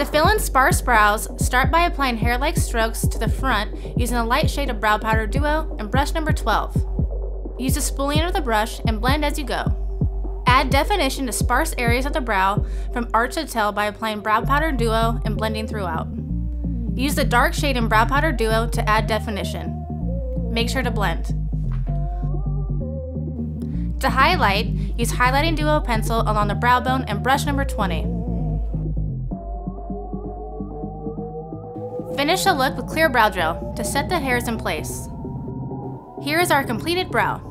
To fill in sparse brows, start by applying hair-like strokes to the front using a light shade of Brow Powder Duo and brush number 12. Use the spoolie of the brush and blend as you go. Add definition to sparse areas of the brow from arch to tail by applying Brow Powder Duo and blending throughout. Use the dark shade in Brow Powder Duo to add definition. Make sure to blend. To highlight, use Highlighting Duo pencil along the brow bone and brush number 20. Finish the look with clear brow gel to set the hairs in place. Here is our completed brow.